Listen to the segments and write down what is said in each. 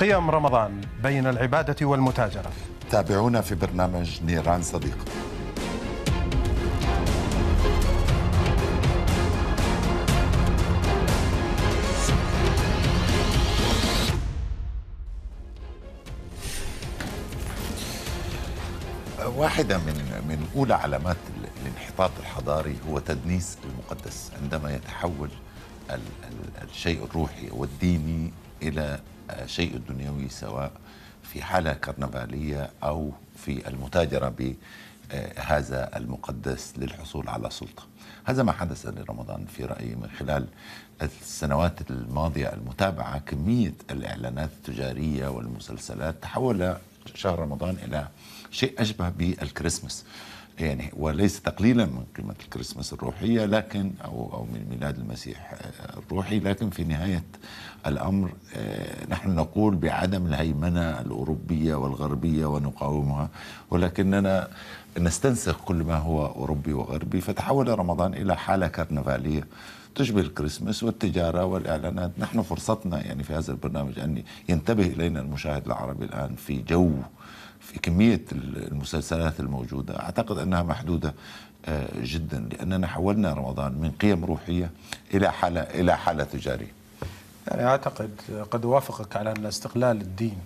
قيم رمضان بين العبادة والمتاجرة. تابعونا في برنامج نيران صديق. واحدة من من أولى علامات الانحطاط الحضاري هو تدنيس المقدس عندما يتحول ال- ال- الشيء الروحي والديني إلى شيء دنيوي سواء في حالة كرنفالية أو في المتاجرة بهذا المقدس للحصول على سلطة. هذا ما حدث لرمضان في رأيي من خلال السنوات الماضية المتابعة. كمية الإعلانات التجارية والمسلسلات تحول شهر رمضان إلى شيء أشبه بالكريسماس. يعني وليس تقليلا من قيمة الكريسماس الروحية لكن أو أو من ميلاد المسيح الروحي لكن في نهاية الأمر نحن نقول بعدم الهيمنة الأوروبية والغربية ونقاومها ولكننا نستنسخ كل ما هو أوروبي وغربي. فتحول رمضان إلى حالة كرنفالية تشبه الكريسماس والتجارة والإعلانات. نحن فرصتنا يعني في هذا البرنامج أن ينتبه إلينا المشاهد العربي الآن في جو كمية المسلسلات الموجودة أعتقد أنها محدودة جدا لأننا حولنا رمضان من قيم روحية إلى حالة إلى حالة تجارية. يعني أعتقد قد أوافقك على أن استغلال الدين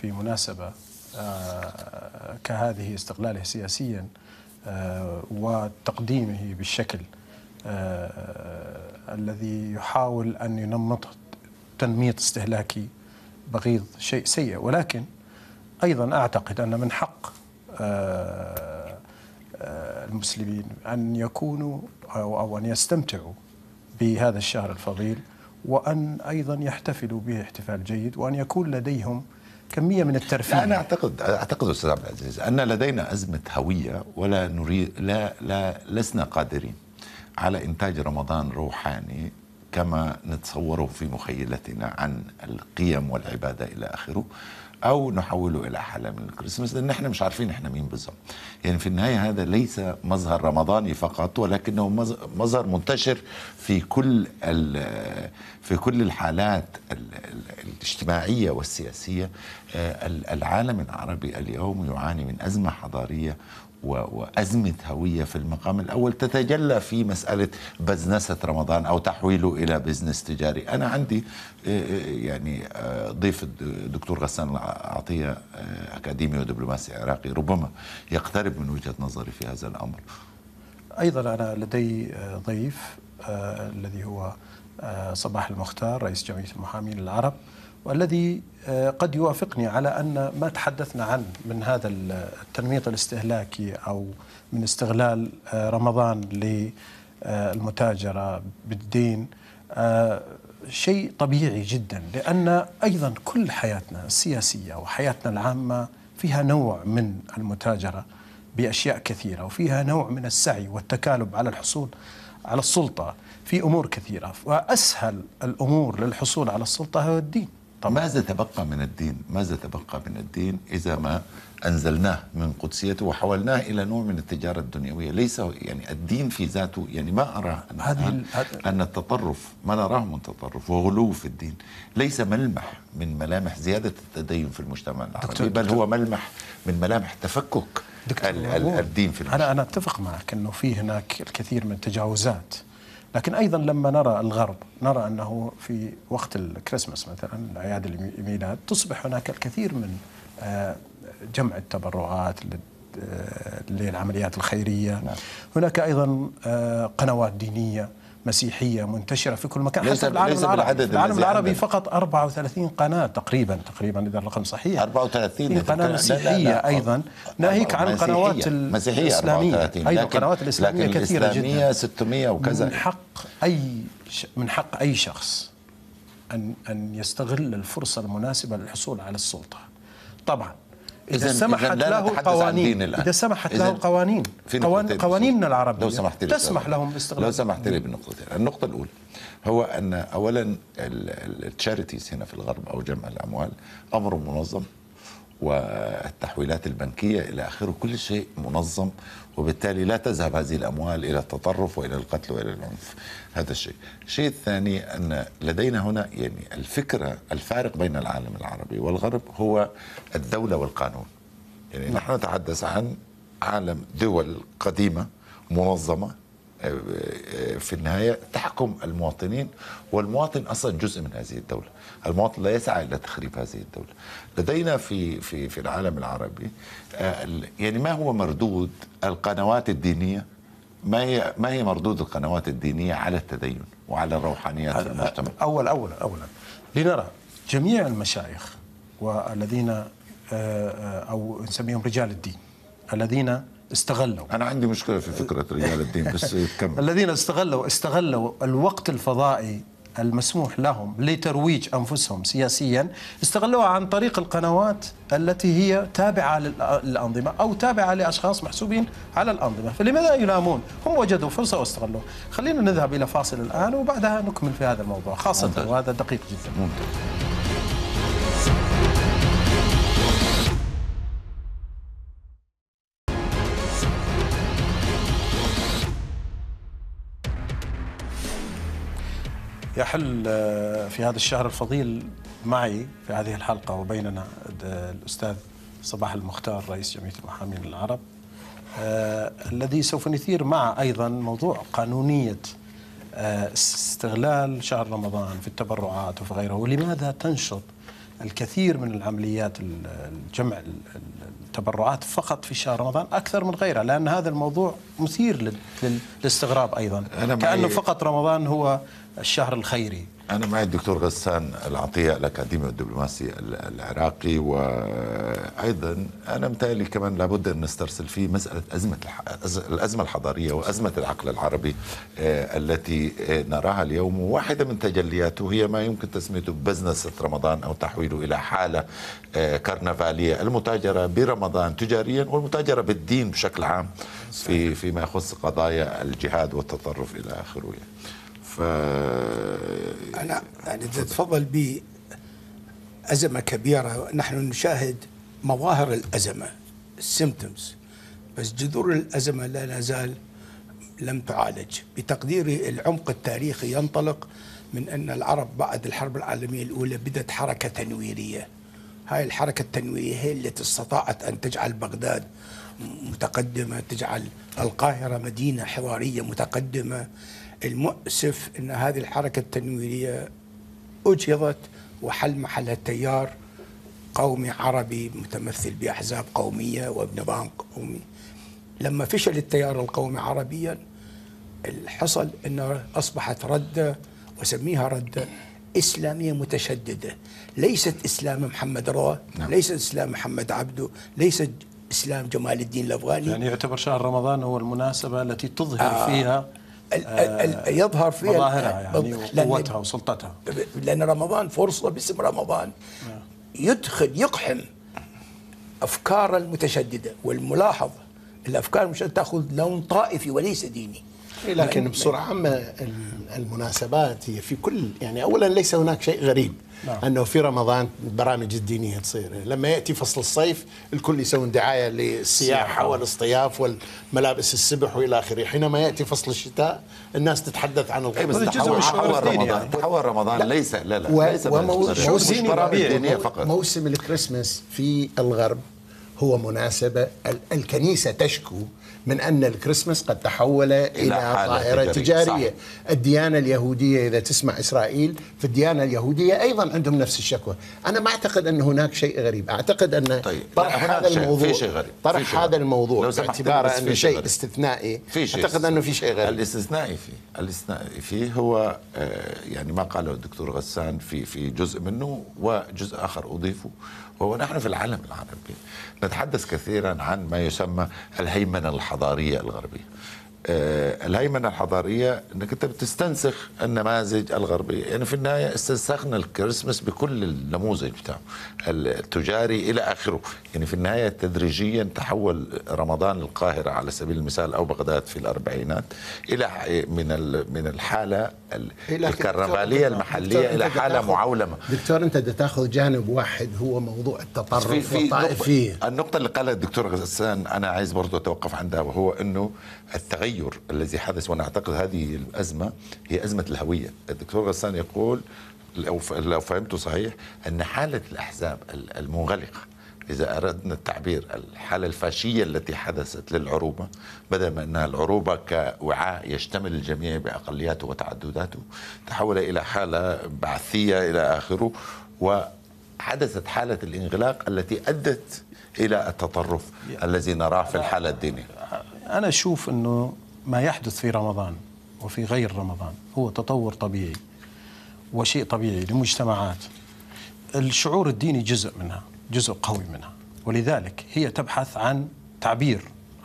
في مناسبة آه، كهذه استغلاله سياسيا آه، وتقديمه بالشكل آه، الذي يحاول أن ينمط تنميط استهلاكي بغيض شيء سيء. ولكن أيضا أعتقد أن من حق آه، آه، المسلمين أن يكونوا أو أن يستمتعوا بهذا الشهر الفضيل وأن أيضا يحتفلوا به احتفال جيد وأن يكون لديهم كمية من لا الترفيه أنا أعتقد أعتقد أستاذ عبد العزيز أن لدينا أزمة هوية ولا نريد لا لا لسنا قادرين على إنتاج رمضان روحاني كما نتصوره في مخيلتنا عن القيم والعبادة إلى آخره أو نحوله إلى حالة من الكريسماس لأن إحنا مش عارفين إحنا مين بالضبط يعني في النهاية هذا ليس مظهر رمضاني فقط ولكنه مظ- مظهر منتشر في كل في كل الحالات ال- ال- الاجتماعية والسياسية. آه، ال- العالم العربي اليوم يعاني من أزمة حضارية وأزمة هوية في المقام الأول تتجلى في مسألة بزنسة رمضان أو تحويله إلى بزنس تجاري. أنا عندي آه، آه، يعني آه، ضيف الدكتور غسان عطية أكاديمي ودبلوماسي عراقي ربما يقترب من وجهة نظري في هذا الأمر. أيضا أنا لدي ضيف الذي هو صباح المختار رئيس جمعية المحامين العرب. والذي آه، قد يوافقني على أن ما تحدثنا عنه من هذا التنميط الاستهلاكي أو من استغلال آه، رمضان للمتاجرة بالدين آه، شيء طبيعي جدا لأن أيضا كل حياتنا السياسية وحياتنا العامة فيها نوع من المتاجرة بأشياء كثيرة وفيها نوع من السعي والتكالب على الحصول على السلطة في أمور كثيرة وأسهل الأمور للحصول على السلطة هو الدين. طبعا. ماذا تبقى من الدين؟ ماذا تبقى من الدين إذا ما أنزلناه من قدسيته وحولناه إلى نوع من التجارة الدنيوية؟ ليس يعني الدين في ذاته يعني ما أرى أن, هذه أن, التطرف ما نراه من تطرف وغلو في الدين. ليس ملمح من ملامح زيادة التدين في المجتمع العربي دكتور- بل دكتور- هو ملمح من ملامح تفكك دكتور الدين في المجتمع أنا أنا أتفق معك إنه في هناك الكثير من التجاوزات. لكن أيضا لما نرى الغرب نرى أنه في وقت الكريسماس مثلا اعياد الميلاد تصبح هناك الكثير من آه، جمع التبرعات آه، للعمليات الخيرية نعم. هناك أيضا آه، قنوات دينية مسيحية منتشرة في كل مكان حتى في العالم ليس العربي في العالم العربي. فقط 34 قناة تقريبا تقريبا إذا الرقم صحيح 34 في قناة لا- لا- مسيحية لا. أيضا ناهيك عن مسيحية. القنوات مسيحية الإسلامية 34 أيضا القنوات الإسلامية لكن كثيرة الإسلامية جدا 600 وكذا من حق أي. من حق أي شخص ان أن يستغل الفرصة المناسبة للحصول على السلطة طبعا إذن- سمحت إذن له نتحدث عن قوانين. دين الآن. إذا سمحت له قوانين. في قوان... نقطتين قوانيننا لو العربيه سمحت لي تسمح. لهم باستغلال. لو سمحت لي بنقطتين النقطة الأولى هو أن أولا التشاريتيز هنا في الغرب أو جمع الأموال أمر منظم. والتحويلات البنكية إلى آخره كل شيء منظم وبالتالي لا تذهب هذه الأموال إلى التطرف وإلى القتل وإلى العنف. هذا الشيء. الشيء الثاني أن لدينا هنا يعني الفكرة الفارق بين العالم العربي والغرب هو الدولة والقانون. يعني نحن نتحدث عن عالم دول قديمة منظمة في النهاية تحكم المواطنين والمواطن أصلا جزء من هذه الدولة. المواطن لا يسعى إلى تخريب هذه الدولة. لدينا في, في, في العالم العربي آه، يعني ما هو مردود القنوات الدينية؟ ما هي ما هي مردود القنوات الدينية على التدين وعلى الروحانيات في المجتمع؟ أولا أولا أولا. لنرى جميع المشايخ والذين أو نسميهم رجال الدين الذين استغلوا. أنا عندي مشكلة في فكرة رجال الدين بس كمل. الذين استغلوا استغلوا الوقت الفضائي المسموح لهم لترويج أنفسهم سياسيا استغلوها عن طريق القنوات التي هي تابعة للأنظمة أو تابعة لأشخاص محسوبين على الأنظمة، فلماذا يلامون؟ هم وجدوا فرصة واستغلوها. خلينا نذهب إلى فاصل الآن وبعدها نكمل في هذا الموضوع خاصة ممتاز. وهذا دقيق جدا. ممتاز. يحل آه، في هذا الشهر الفضيل معي في هذه الحلقة وبيننا الأستاذ صباح المختار رئيس جمعية المحامين العرب آه الذي سوف نثير معه أيضا موضوع قانونية آه استغلال شهر رمضان في التبرعات وفي غيره. ولماذا تنشط الكثير من العمليات الجمع التبرعات فقط في شهر رمضان أكثر من غيره لأن هذا الموضوع مثير للاستغراب أيضا. كأنه فقط رمضان هو الشهر الخيري. أنا معي الدكتور غسان العطية الأكاديمي الدبلوماسي العراقي وأيضا أنا متهيألي كمان لابد أن نسترسل في مسألة أزمة الأزمة الحضارية وأزمة العقل العربي آه، التي آه، نراها اليوم واحدة من تجلياته هي ما يمكن تسميته بزنسة رمضان أو تحويله إلى حالة آه، كرنفالية المتاجرة برمضان تجاريا والمتاجرة بالدين بشكل عام في فيما يخص قضايا الجهاد والتطرف إلى آخره. ف أنا يعني تتفضل ب أزمة كبيرة نحن نشاهد مظاهر الأزمة السيمتومز بس جذور الأزمة لا نزال لم تعالج. بتقديري العمق التاريخي ينطلق من أن العرب بعد الحرب العالمية الأولى بدات حركة تنويرية. هاي الحركة التنويرية هي التي استطاعت أن تجعل بغداد متقدمة تجعل القاهرة مدينة حوارية متقدمة. المؤسف أن هذه الحركة التنويرية أجهضت وحل محلها تيار قومي عربي متمثل بأحزاب قومية وبنظام قومي. لما فشل التيار القومي عربيا الحصل أنه أصبحت ردة وسميها ردة إسلامية متشددة. ليست إسلام محمد رضا نعم. ليست إسلام محمد عبده ليست إسلام جمال الدين الأفغاني. يعني يعتبر شهر رمضان هو المناسبة التي تظهر آه. فيها يظهر فيها مظاهرها يعني وقوتها وسلطتها. لأن رمضان فرصة باسم رمضان نعم. يدخل يقحم أفكار المتشددة والملاحظ الأفكار المتشددة تأخذ لون طائفي وليس ديني. لكن بصورة عامة المناسبات هي في كل يعني أولا ليس هناك شيء غريب. نعم. أنه في رمضان البرامج الدينية تصير. لما يأتي فصل الصيف الكل يسوون دعاية للسياحة والاصطياف والملابس السبح وإلى آخره. حينما يأتي فصل الشتاء الناس تتحدث عن الغرب بس تحول, تحول رمضان يعني. تحول رمضان. لا. ليس لا لا و... ليس موسم الدينية فقط. موسم الكريسماس في الغرب هو مناسبة. الكنيسة تشكو من أن الكريسماس قد تحول إلى ظاهرة تجارية صحيح. الديانة اليهودية إذا تسمع إسرائيل في الديانة اليهودية أيضا عندهم نفس الشكوى أنا ما أعتقد أن هناك شيء غريب أعتقد أن طيب. طرح هذا الموضوع في شيء غريب. طرح هذا الموضوع باعتباره أنه شيء غريب. استثنائي في شيء أعتقد أنه في شيء غريب الاستثنائي فيه الاستثنائي فيه هو آه، يعني ما قاله الدكتور غسان في في جزء منه وجزء آخر أضيفه وهو نحن في العالم العربي نتحدث كثيرا عن ما يسمى الهيمنة الحضارية الغربية. الهيمنة الحضارية إنك أنت بتستنسخ النماذج الغربية. يعني في النهاية استنسخنا الكريسماس بكل النموذج بتاعه التجاري إلى آخره. يعني في النهاية تدريجيا تحول رمضان القاهرة على سبيل المثال أو بغداد في الأربعينات إلى من من الحالة الكرنفالية المحلية إلى حالة معولمة. دكتور أنت تاخذ جانب واحد هو موضوع التطرف والطائفية. النقطة اللي قالها الدكتور غسان أنا عايز برضه أتوقف عندها وهو إنه التغير الذي حدث وأنا اعتقد هذه الأزمة هي أزمة الهوية. الدكتور غسان يقول لو فهمته صحيح أن حالة الأحزاب المنغلقة إذا أردنا التعبير الحالة الفاشية التي حدثت للعروبة بدل ما أنها العروبة كوعاء يشتمل الجميع بأقلياته وتعدداته تحول إلى حالة بعثية إلى آخره وحدثت حالة الانغلاق التي أدت إلى التطرف الذي نراه في الحالة الدينية. أنا أشوف أنه ما يحدث في رمضان وفي غير رمضان هو تطور طبيعي وشيء طبيعي لمجتمعات. الشعور الديني جزء منها جزء قوي منها. ولذلك هي تبحث عن تعبير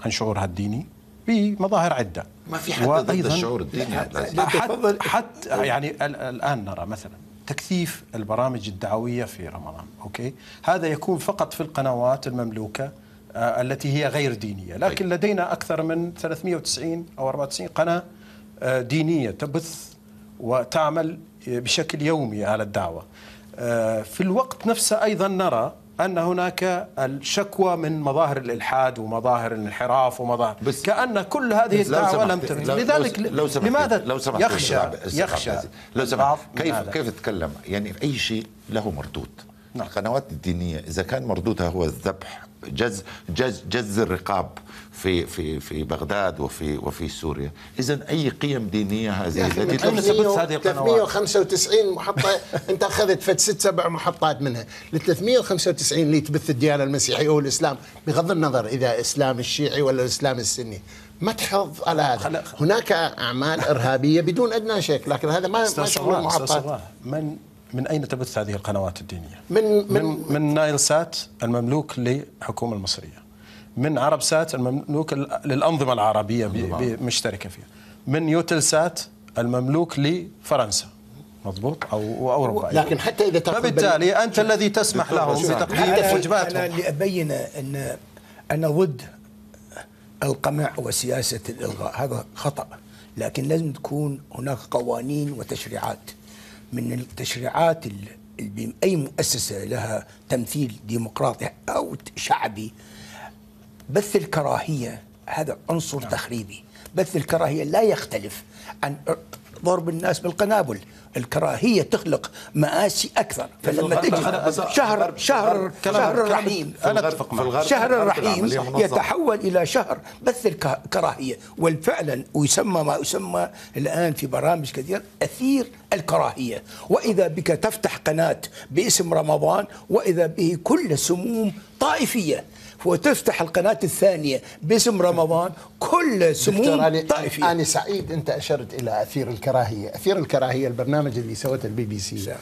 عن شعورها الديني بمظاهر عدة. ما في حد ضد الشعور الديني حتى, حتى يعني الآن نرى مثلا تكثيف البرامج الدعوية في رمضان أوكي؟ هذا يكون فقط في القنوات المملوكة آه، التي هي غير دينية. لكن طيب. لدينا أكثر من 390 أو 94 قناة آه، دينية تبث وتعمل بشكل يومي على الدعوة. آه، في الوقت نفسه أيضا نرى أن هناك الشكوى من مظاهر الإلحاد ومظاهر الانحراف ومظاهر بس كأن كل هذه الدعوة لم تنفذ لذلك لو سمحت لماذا لو سمحت يخشى؟ يخشى. لو سمحت كيف كيف تتكلم؟ يعني أي شيء له مردود. نعم. القنوات الدينية إذا كان مردودها هو الذبح جز جز جز الرقاب في في في بغداد وفي وفي سوريا. اذا أي قيم دينية هذه التي تثبت هذه القنوات؟ 395 محطة. أنت أخذت فت ست سبع محطات منها. ال 395 اللي تبث الديانة المسيحية والاسلام بغض النظر إذا إسلام الشيعي ولا الإسلام السني. ما تحض على هذا؟ هناك أعمال إرهابية بدون أدنى شك لكن هذا ما ما من من أين تبث هذه القنوات الدينية؟ من من من, من نايل سات المملوك للحكومه المصرية. من عرب سات المملوك للأنظمة العربية مشتركة فيها. من يوتل سات المملوك لفرنسا. مضبوط أو أوروبا لكن حتى إذا فبالتالي أنت الذي تسمح لهم بتقديم وجباتهم أنا اللي ابين ان أنا ضد القمع وسياسة الإلغاء هذا خطأ لكن لازم تكون هناك قوانين وتشريعات من التشريعات اللي أي مؤسسة لها تمثيل ديمقراطي أو شعبي. بث الكراهية هذا عنصر نعم. تخريبي. بث الكراهية لا يختلف عن ضرب الناس بالقنابل. الكراهية تخلق مآسي أكثر فلما تجي شهر شهر شهر الرحيم شهر الرحيم يتحول إلى شهر. بث الكراهيه والفعلا ويسمى ما يسمى الآن في برامج كثير أثير الكراهية. وإذا بك تفتح قناة باسم رمضان وإذا به كل سموم طائفية. وتفتح القناة الثانية باسم رمضان كل سموم طائفية. أنا سعيد أنت أشرت إلى أثير الكراهية. أثير الكراهية البرنامج اللي سوته البي بي سي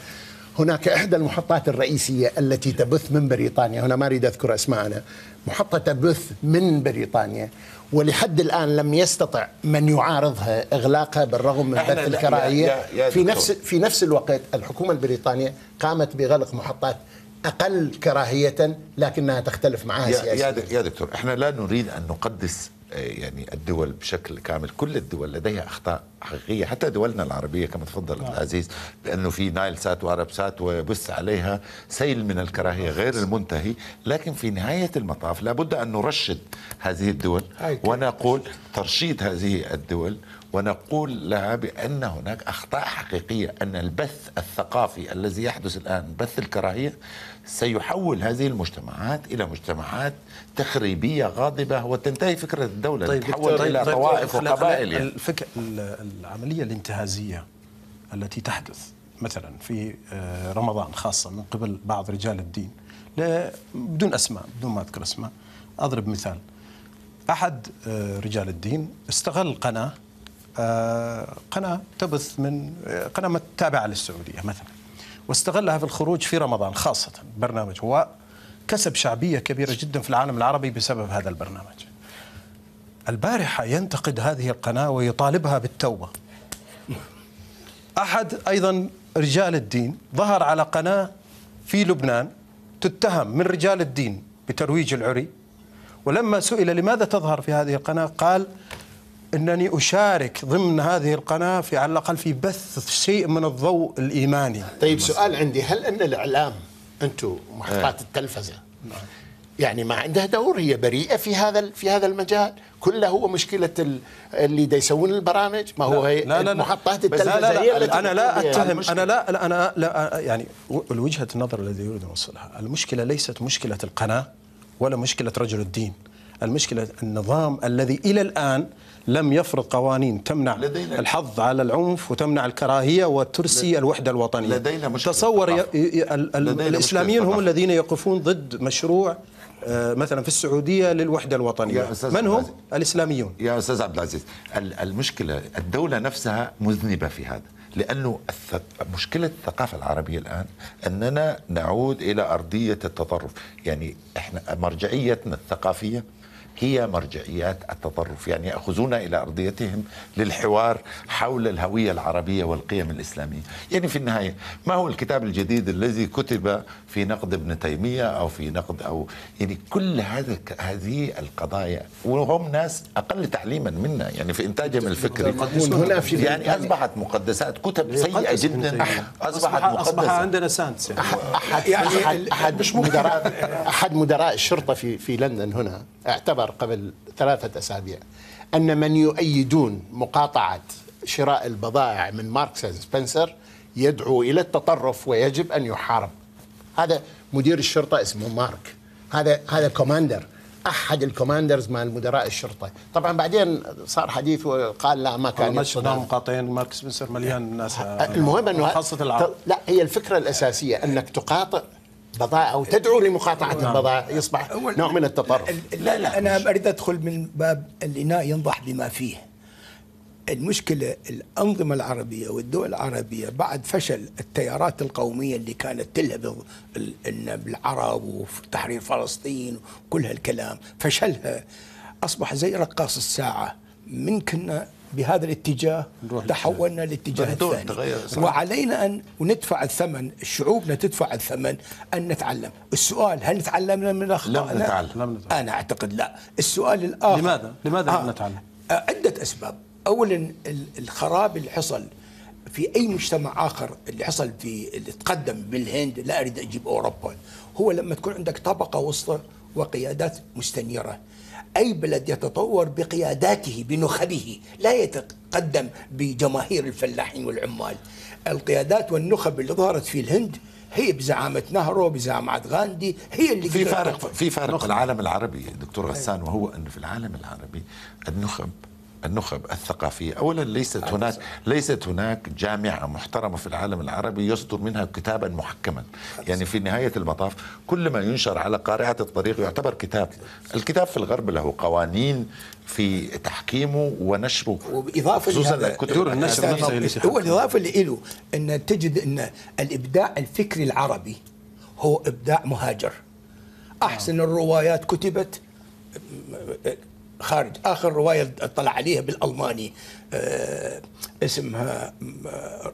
هناك إحدى المحطات الرئيسية التي تبث من بريطانيا. هنا ما أريد أذكر أسماءنا. محطة تبث من بريطانيا ولحد الآن لم يستطع من يعارضها إغلاقها بالرغم من بث الكراهية. في نفس في نفس الوقت الحكومة البريطانية قامت بغلق محطات أقل كراهية لكنها تختلف معها يا سياسيا. يا دكتور إحنا لا نريد أن نقدس آه، يعني الدول بشكل كامل. كل الدول لديها أخطاء حقيقية حتى دولنا العربية كما تفضل عبد العزيز بانه في نايل سات وعرب سات وبث عليها سيل من الكراهية غير المنتهي. لكن في نهاية المطاف لابد أن نرشد هذه الدول ونقول ترشيد هذه الدول ونقول لها بأن هناك أخطاء حقيقية أن البث الثقافي الذي يحدث الآن بث الكراهية سيحول هذه المجتمعات إلى مجتمعات تخريبية غاضبة وتنتهي فكرة الدولة طيب تتحول طيب إلى طيب طوائف طيب وقبائل يعني. الفكر العملية الانتهازية التي تحدث مثلا في آه، رمضان خاصة من قبل بعض رجال الدين بدون أسماء بدون ما أذكر أسماء أضرب مثال أحد آه، رجال الدين استغل قناة آه، قناة تبث من قناة تابعه للسعودية مثلا. واستغلها في الخروج في رمضان خاصة برنامج هو كسب شعبية كبيرة جدا في العالم العربي بسبب هذا البرنامج. البارحة ينتقد هذه القناة ويطالبها بالتوبة. أحد أيضا رجال الدين ظهر على قناة في لبنان تتهم من رجال الدين بترويج العري. ولما سئل لماذا تظهر في هذه القناة قال أنني أشارك ضمن هذه القناة في على الأقل في بث شيء من الضوء الإيماني. طيب سؤال عندي. هل أن الإعلام أنتم محطات التلفزة يعني ما عندها دور هي بريئة في هذا في هذا المجال؟ كله هو مشكلة اللي دا يسوون البرامج؟ ما هو هي لا لا محطات التلفزه لا لا لا. أنا لا أتهم. أنا لا, لا أنا لا يعني وجهة النظر الذي يريد أن أوصلها. المشكلة ليست مشكلة القناة ولا مشكلة رجل الدين. المشكلة النظام الذي إلى الآن لم يفرض قوانين تمنع الحظ على العنف وتمنع الكراهية وترسي الوحدة الوطنية. لدينا مشكلة تصور ي... ي... الإسلاميين هم الذين يقفون ضد مشروع آه، مثلا في السعودية للوحدة الوطنية. من هم؟ الإسلاميون. يا أستاذ عبد العزيز المشكلة الدولة نفسها مذنبة في هذا لأنه مشكلة الثقافة العربية الآن أننا نعود إلى أرضية التطرف. يعني إحنا مرجعيتنا الثقافية هي مرجعيات التطرف يعني يأخذون إلى أرضيتهم للحوار حول الهوية العربية والقيم الإسلامية. يعني في النهاية ما هو الكتاب الجديد الذي كتب في نقد ابن تيمية أو في نقد أو يعني كل هذا هذه القضايا وهم ناس أقل تعليما منا يعني في إنتاجهم الفكري. هنا في يعني أصبحت مقدسات كتب سيئة جدا. أصبحت مقدسة أصبح عندنا sense يعني. أحد, يعني أحد, أحد, مدراء أحد مدراء الشرطة في في لندن هنا اعتبر خبر قبل ثلاثة أسابيع أن من يؤيدون مقاطعة شراء البضائع من ماركس سبنسر يدعو إلى التطرف ويجب أن يحارب. هذا مدير الشرطة اسمه مارك. هذا هذا commander أحد ال commanders مال مدراء الشرطة. طبعا بعدين صار حديث وقال لا ما كان مش مقاطعين مارك سبنسر مليان ناس. المهم أنه خاصة العرب. لا هي الفكرة الأساسية أنك تقاطع بضائع أو تدعو لمقاطعة نعم. البضائع يصبح نوع من التطرف. لا لا أنا أريد أدخل من باب الإناء ينضح بما فيه. المشكلة الأنظمة العربية والدول العربية بعد فشل التيارات القومية اللي كانت تلهب بالعرب وتحرير فلسطين وكل هالكلام فشلها. أصبح زي رقاص الساعة. من كنا بهذا الاتجاه تحولنا للاتجاه الثاني. وعلينا أن ندفع الثمن شعوبنا تدفع الثمن أن نتعلم. السؤال هل نتعلمنا من أخطائنا لم نتعلم. أنا أعتقد لا. السؤال الآخر. لماذا؟ لماذا آه. لم نتعلم؟ آه، عدة أسباب. أولا الخراب اللي حصل في أي مجتمع آخر اللي حصل في اللي تقدم بالهند لا أريد أجيب أوروبا. هو لما تكون عندك طبقة وسطى وقيادات مستنيرة. أي بلد يتطور بقياداته بنخبه لا يتقدم بجماهير الفلاحين والعمال. القيادات والنخب اللي ظهرت في الهند هي بزعامة نهرو بزعامة غاندي هي اللي في فارق في فارق في العالم العربي دكتور غسان وهو أنه في العالم العربي النخب النخب الثقافية. أولا ليست هناك ليست هناك جامعة محترمة في العالم العربي يصدر منها كتابا محكما. يعني في نهاية المطاف كل ما ينشر على قارعة الطريق يعتبر كتاب. الكتاب في الغرب له قوانين في تحكيمه ونشره. وبإضافة خصوصا الكتب النشر هو الإضافة اللي له أن تجد أن الإبداع الفكري العربي هو إبداع مهاجر. أحسن الروايات كتبت خارج. آخر رواية اطلع عليها بالألماني آه اسمها آه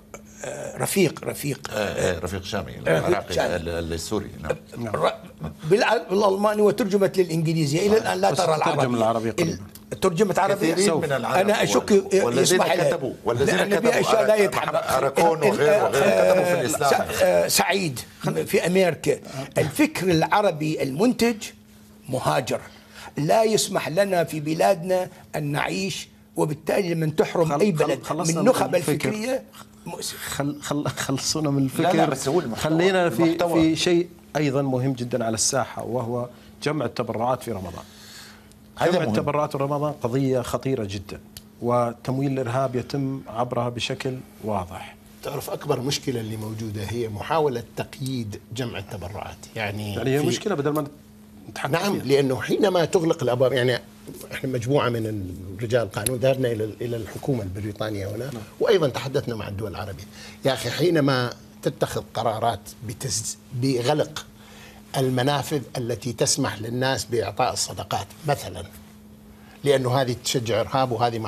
رفيق رفيق. آه, آه، رفيق شامي العراقي السوري. نعم. بالألماني وترجمت للانجليزيه إلى الآن لا ترى العربي. ترجم العربي ترجمة عربي من العرب أنا أشك والذين كتبوا. والذين كتبوا. اشياء لا يتحمل أراكون وغيره كتبوا في الإسلام. سعيد في أمريكا. الفكر العربي المنتج مهاجر. لا يسمح لنا في بلادنا أن نعيش وبالتالي لمن تحرم خل أي بلد خل من النخب الفكرية خل خل خلصونا من الفكر لا لا بس هو خلينا في المحتوى. في شيء أيضا مهم جدا على الساحة وهو جمع التبرعات في رمضان. جمع التبرعات في رمضان قضية خطيرة جدا وتمويل الإرهاب يتم عبرها بشكل واضح. تعرف أكبر مشكلة اللي موجودة هي محاولة تقييد جمع التبرعات. يعني يعني هي مشكلة بدل ما نعم فيها. لأنه حينما تغلق الأبواب يعني إحنا مجموعة من رجال القانون ذهبنا إلى إلى الحكومة البريطانية هنا نعم. وأيضا تحدثنا مع الدول العربية يا أخي حينما تتخذ قرارات بتز... بغلق المنافذ التي تسمح للناس بإعطاء الصدقات مثلا لأنه هذه تشجع إرهاب وهذه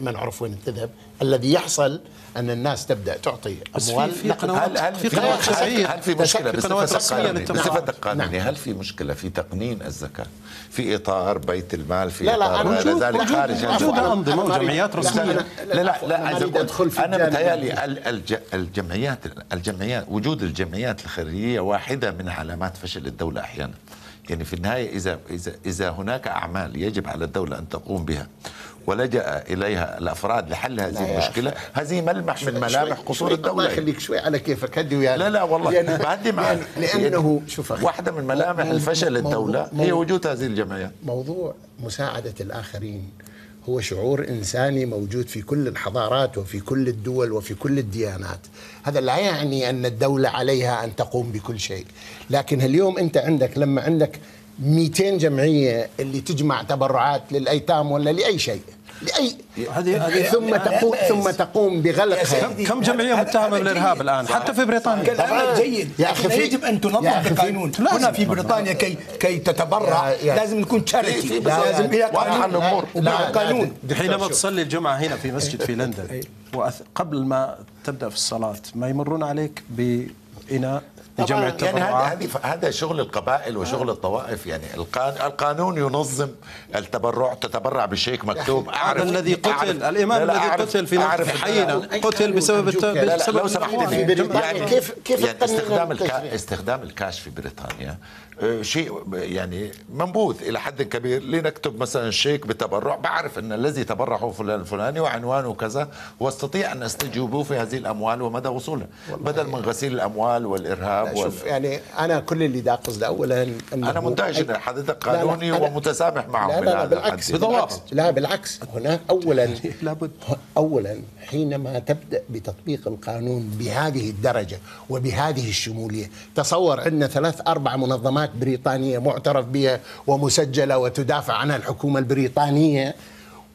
ما نعرف وين تذهب الذي يحصل أن الناس تبدأ تعطي أموال في, في قنوات هل, في قنوات شرعيه هل في مشكلة؟ بصفة القانونيه نعم. هل في مشكلة في تقنين الزكاة؟ في إطار بيت المال في لا لا إطار لا ذلك خارج موجوده أنظمة وجمعيات رسمية. لا لا لا, لا أنا أدخل في أنا متهيألي الجمعيات الجمعيات وجود الجمعيات الخيرية واحدة من علامات فشل الدولة أحيانا. يعني في النهاية إذا إذا إذا هناك أعمال يجب على الدولة أن تقوم بها ولجأ إليها الأفراد لحل هذه المشكلة. هذه ملمح من ملامح قصور الدولة. الله يخليك شوي على كيفك. هدي ويانا. لا لا والله. يعني بهدي معك. لأنه شوف واحدة من ملامح الفشل الدولة هي وجود هذه الجمعيات موضوع مساعدة الآخرين هو شعور إنساني موجود في كل الحضارات وفي كل الدول وفي كل الديانات. هذا لا يعني أن الدولة عليها أن تقوم بكل شيء. لكن اليوم أنت عندك لما عندك 200 جمعية اللي تجمع تبرعات للأيتام ولا لأي شيء لاي هذه ثم تقوم ثم تقوم بغلقها كم جمعية متهمة بالإرهاب الآن؟ حتى في بريطانيا. كلامك جيد. يا أخي يجب أن تنظم بقانون هنا في بريطانيا كي كي تتبرع. لازم نكون تشاريتي لازم هي قانون. قانون. حينما تصلي الجمعة هنا في مسجد في لندن. قبل ما تبدأ في الصلاة ما يمرون عليك بإناء؟ لجمع يعني هذا هذا شغل القبائل وشغل الطوائف يعني القانون ينظم التبرع تتبرع بشيك مكتوب اعرف الذي قتل الامام الذي قتل في حينا قتل بسبب بسبب لو سمحت يعني كيف كيف يعني استخدام الكاش في بريطانيا آه، شيء يعني منبوذ إلى حد كبير. لنكتب مثلا شيك بتبرع. بعرف إن الذي تبرع هو فلان الفلاني وعنوانه كذا واستطيع أن استجوبه في هذه الأموال ومدى وصولها بدل من غسيل الأموال والإرهاب شوف يعني أنا كل اللي دا قصده اولا أنا منتهج ان حضرتك قانوني لا لا ومتسامح معه لا لا, لا بالعكس, بالعكس. لا بالعكس. هناك اولا لابد اولا حينما تبدأ بتطبيق القانون بهذه الدرجة وبهذه الشمولية تصور عندنا ثلاث أربع منظمات بريطانية معترف بها ومسجلة وتدافع عنها الحكومة البريطانية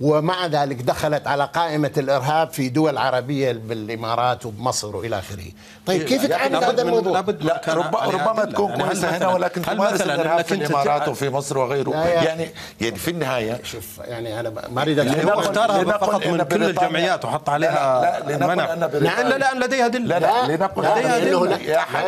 ومع ذلك دخلت على قائمة الإرهاب في دول عربية بالإمارات وبمصر وإلى آخره. طيب إيه، كيف تعامل هذا الموضوع؟ لا ربما تكون يعني كويسة هنا ولكن تمارس الإرهاب في الإمارات وفي مصر وغيره. يعني يعني في النهاية شوف يعني أنا ما أريد يعني هو اختارها فقط من كل الجمعيات وحط عليها منع نعم لا لا لديها دليل لا لا لنقل لأنه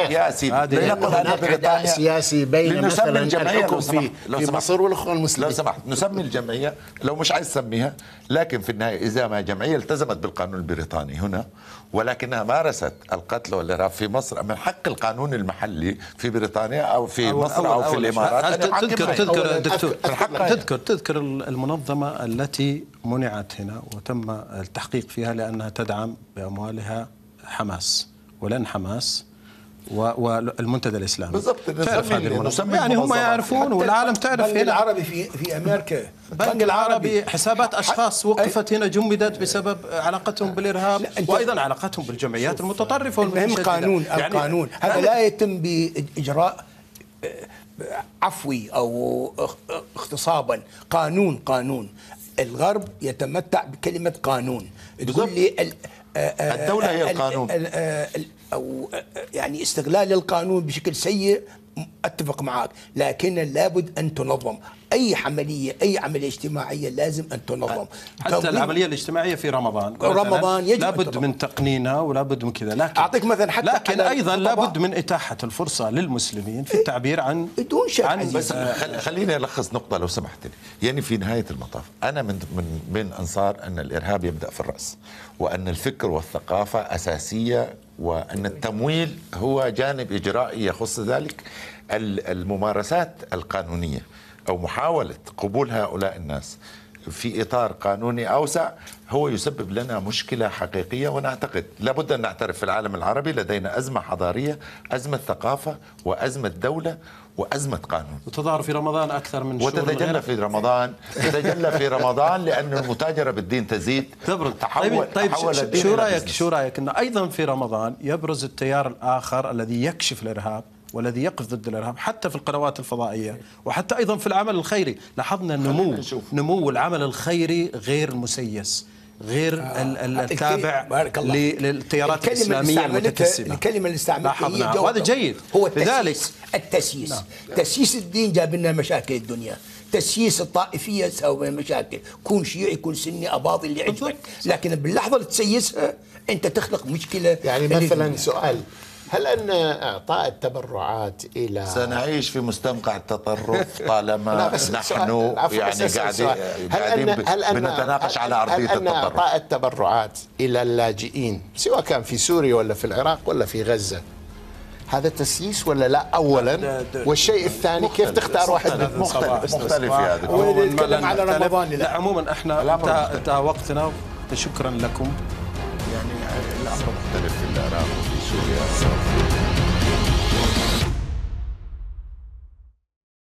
يا سيدي. لنقل أن بريطانيا سياسي بين مثلا الحكم في مصر والأخوة المسلمين لو سمحت نسمي الجمعية لو مش عايز تسميها. فيها لكن في النهاية إذا ما جمعية التزمت بالقانون البريطاني هنا ولكنها مارست القتل والإرهاب في مصر من حق القانون المحلي في بريطانيا أو في أو مصر أو, أو في الإمارات. تذكر تذكر دكتور تذكر تذكر المنظمة التي منعت هنا وتم التحقيق فيها لأنها تدعم بأموالها حماس ولن حماس والمنتدى الإسلامي. بالضبط. تعرف هذه يعني هم يعرفون والعالم تعرف البنك العربي في في أمريكا. البنك العربي. حسابات أشخاص وقفت هنا جمدت بسبب علاقتهم بالإرهاب وأيضا علاقتهم بالجمعيات المتطرفة المهم قانون يعني القانون هذا لا يتم بإجراء عفوي أو اغتصابا قانون قانون. الغرب يتمتع بكلمة قانون. تقول لي الدولة هي القانون. أو يعني استغلال القانون بشكل سيء أتفق معك لكن لابد أن تنظم. أي عملية أي عملية اجتماعية لازم أن تنظم. حتى العملية الاجتماعية في رمضان. رمضان يجب لابد من تقنينها ولابد من كذا لكن أعطيك مثلا حتى لكن أيضا لابد من إتاحة الفرصة للمسلمين في التعبير عن بدون شك عن بس خليني ألخص نقطة لو سمحت لي يعني في نهاية المطاف أنا من من من انصار أن الإرهاب يبدأ في الرأس وأن الفكر والثقافة أساسية وأن التمويل هو جانب إجرائي يخص ذلك الممارسات القانونية أو محاولة قبول هؤلاء الناس. في إطار قانوني أوسع هو يسبب لنا مشكلة حقيقية ونعتقد. لابد أن نعترف في العالم العربي لدينا أزمة حضارية، أزمة ثقافة وأزمة دولة وأزمة قانون. وتظهر في رمضان أكثر من شهور وتتجلى في رمضان. تتجلى في رمضان لأن المتاجرة بالدين تزيد. تبرز تحول طيب, طيب شو رايك شو رأيك إنه أيضا في رمضان يبرز التيار الآخر الذي يكشف الإرهاب؟ والذي يقف ضد الإرهاب حتى في القنوات الفضائية وحتى أيضا في العمل الخيري. لاحظنا نمو نمو العمل الخيري غير المسيس غير آه التابع للتيارات الإسلامية المتكسبة. الكلمة اللي استعملتها وهذا جيد. هو التسييس. لذلك التسييس. نعم. تسييس الدين جاب لنا مشاكل الدنيا. تسييس الطائفية سوى مشاكل. كون شيعي يكون سني أباضي اللي يعجبك لكن باللحظة اللي تسيسها أنت تخلق مشكلة يعني مثلا سؤال. هل أن إعطاء التبرعات إلى سنعيش في مستنقع التطرف طالما نحن يعني قاعدين قاعدين بنتناقش على ارضيه التطرف هل أن إعطاء التبرعات إلى اللاجئين سواء كان في سوريا ولا في العراق ولا في غزة هذا تسييس ولا لا؟ اولا والشيء الثاني كيف تختار واحد مختلف. مختلف. هذا نتكلم على رمضان لا عموما إحنا انتهى, انتهى وقتنا. شكرا لكم. يعني الأمر مختلف. في العراق وفي سوريا